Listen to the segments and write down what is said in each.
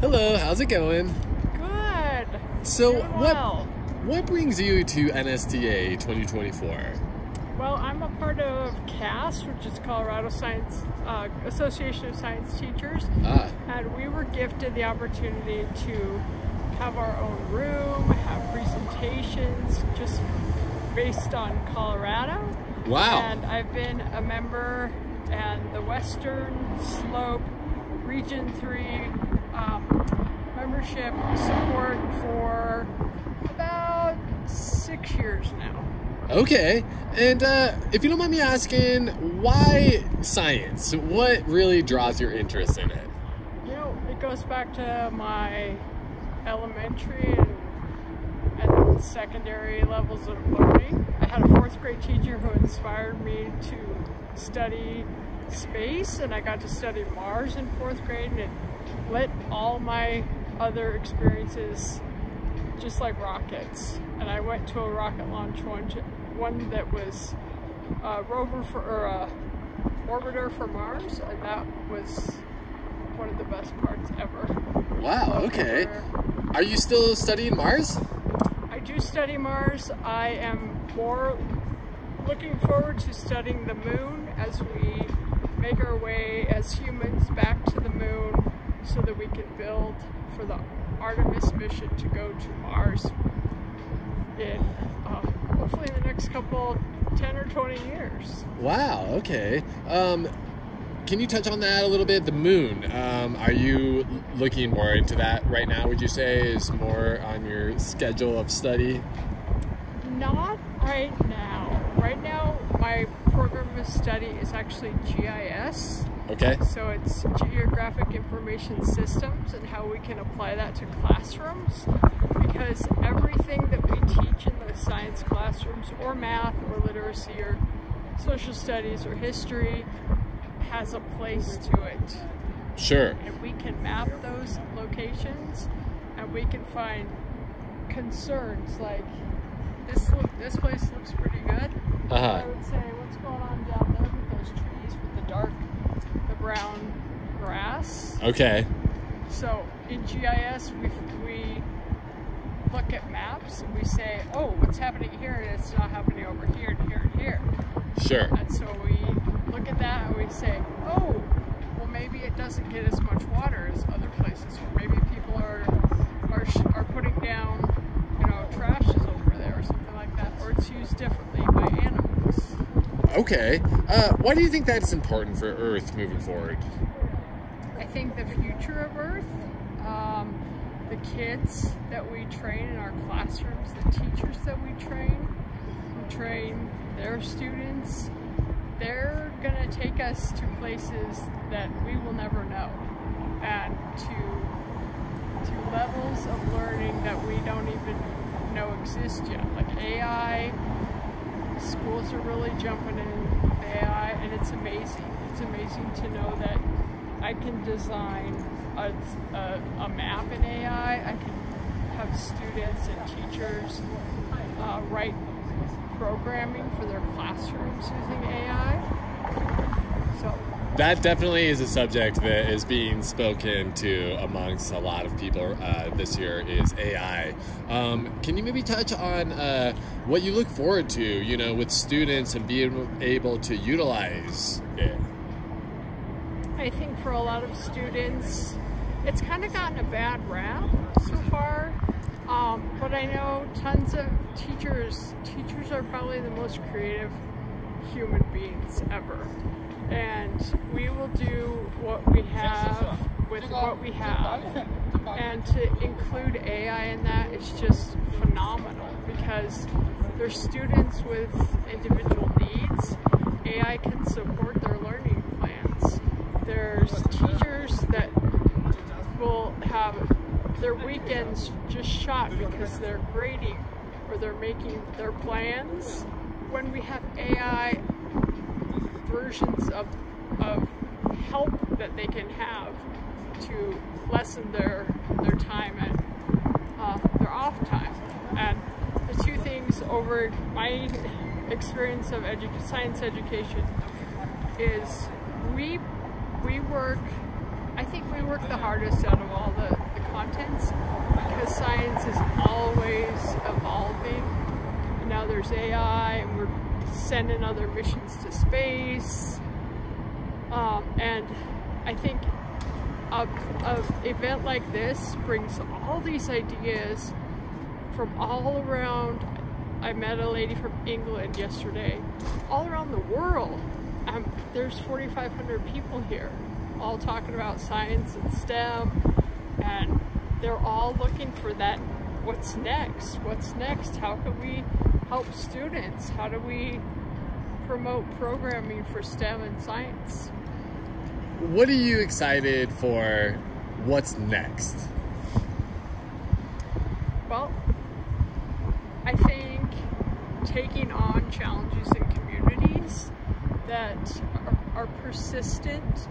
Hello, how's it going? Good. So, Doing what well. what brings you to NSTA 2024? Well, I'm a part of CAS, which is Colorado Science uh, Association of Science Teachers, Ah, and we were gifted the opportunity to have our own room, have presentations, just based on Colorado. wow. And I've been a member and the Western Slope Region 3 um, membership support for about six years now. Okay, and uh, if you don't mind me asking, why science? What really draws your interest in it? You know, it goes back to my elementary and, and secondary levels of learning. I had a fourth grade teacher who inspired me to study space, and I got to study Mars in fourth grade, and it lit all my other experiences just like rockets. And I went to a rocket launch one, one that was a rover for, or a orbiter for Mars, and that was one of the best parts ever. Wow, okay. Are you still studying Mars? I do study Mars. I am more looking forward to studying the moon as we make our way as humans back to the moon so that we can build for the Artemis mission to go to Mars in uh, hopefully in the next couple 10 or 20 years. Wow, okay. Um, can you touch on that a little bit? The moon. Um, are you looking more into that right now? Would you say is more on your schedule of study? Not right now. Right now, my program of study is actually GIS. Okay. So it's Geographic Information Systems and how we can apply that to classrooms because everything that we teach in the science classrooms or math or literacy or social studies or history has a place to it. Sure. And we can map those locations and we can find concerns like this look, this place looks pretty good. Uh I would say what's going on down there with those trees with the dark, brown grass. Okay. So in GIS, we, we look at maps and we say, oh, what's happening here and it's not happening over here and here and here. Sure. And so we look at that and we say, oh, well maybe it doesn't get as much water as other places, or maybe people are are, sh- are putting down, you know, trashes over there or something like that, or it's used differently by animals. Okay. Uh, why do you think that's important for Earth moving forward? I think the future of Earth, um, the kids that we train in our classrooms, the teachers that we train, who train their students, they're gonna take us to places that we will never know, and to to levels of learning that we don't even know exist yet, like AI. Schools are really jumping in AI, and it's amazing. It's amazing to know that I can design a, a, a map in AI. I can have students and teachers uh, write programming for their classrooms using AI. So That definitely is a subject that is being spoken to amongst a lot of people uh, this year is AI. Um, can you maybe touch on uh, what you look forward to, you know, with students and being able to utilize it? I think for a lot of students, it's kind of gotten a bad rap so far. Um, but I know tons of teachers, teachers are probably the most creative human beings ever. And we will do what we have with what we have. And to include AI in that is just phenomenal because there's students with individual needs. AI can support their learning plans. There's teachers that will have their weekends just shot because they're grading or they're making their plans. When we have AI versions of, of help that they can have to lessen their their time and uh, their off time. And the two things over my experience of edu- science education is we we work I think we work the hardest out of all the, contents because science is always evolving. And now there's AI, and we're sending other missions to space. Um, and I think a, a event like this brings all these ideas from all around. I met a lady from England yesterday, all around the world. Um, there's 4,500 people here, all talking about science and STEM, and they're all looking for that. What's next? What's next? How can we help students? How do we promote programming for STEM and science? What are you excited for? What's next? Well, I think taking on challenges in communities that are, are persistent,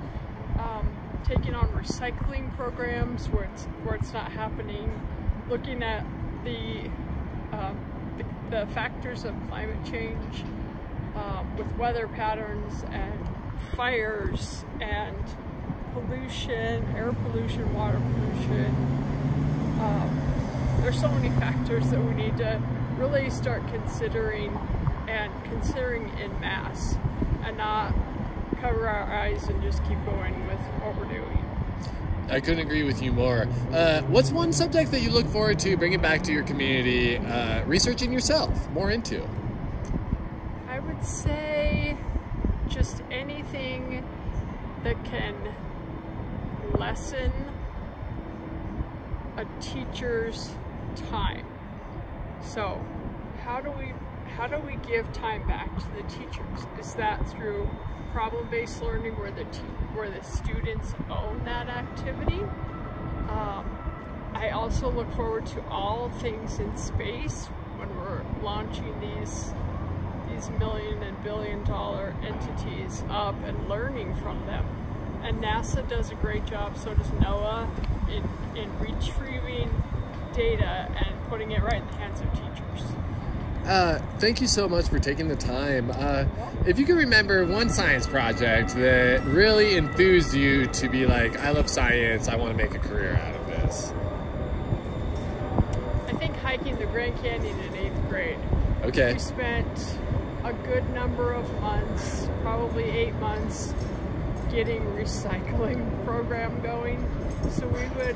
um, taking on recycling programs where it's where it's not happening, looking at the the, factors of climate change um, with weather patterns and fires and pollution, air pollution, water pollution. Um, there's so many factors that we need to really start considering and considering in mass and not cover our eyes and just keep going with what we're doing. I couldn't agree with you more. Uh, what's one subject that you look forward to bringing back to your community, uh, researching yourself more into? I would say just anything that can lessen a teacher's time. So how do we how do we give time back to the teachers? Is that through problem-based learning where the where the students own that activity? Um, I also look forward to all things in space when we're launching these these million and billion dollar entities up and learning from them. And NASA does a great job, so does NOAA, in, in retrieving data and putting it right in the hands of teachers. Uh, thank you so much for taking the time. Uh, if you can remember one science project that really enthused you to be like, I love science, I want to make a career out of this. I think hiking the Grand Canyon in eighth grade. Okay. We spent a good number of months, probably eight months, getting recycling program going. So we would,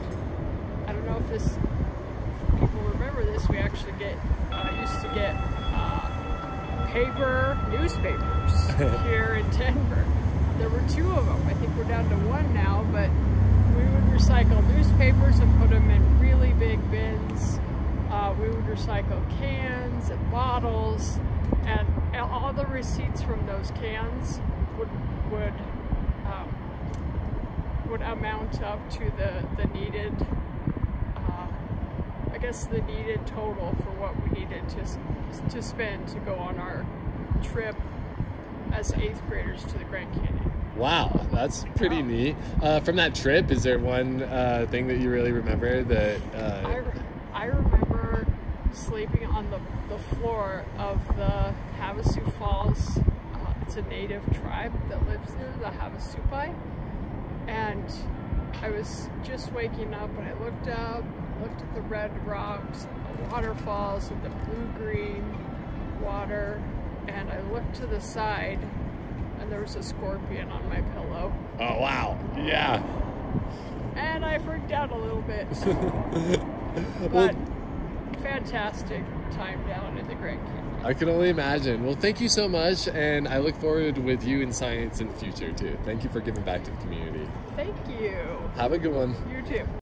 I don't know if this people remember this, we actually get to get uh, paper newspapers here in Denver. There were two of them. I think we're down to one now, but we would recycle newspapers and put them in really big bins. Uh, we would recycle cans and bottles and all the receipts from those cans would would um, would amount up to the the needed guess the needed total for what we needed to to spend to go on our trip as eighth graders to the Grand Canyon. Wow, that's pretty wow. neat. Uh, from that trip, is there one uh, thing that you really remember that? Uh... I, re I remember sleeping on the, the floor of the Havasu Falls. Uh, it's a native tribe that lives there, the Havasupai. And I was just waking up and I looked up, looked at the red rocks, the waterfalls, and the blue-green water, and I looked to the side and there was a scorpion on my pillow. Oh, wow. Yeah. And I freaked out a little bit. but well, fantastic time down in the Grand Canyon. I can only imagine. Well, thank you so much, and I look forward with you in science in the future too. Thank you for giving back to the community. Thank you. Have a good one. You too.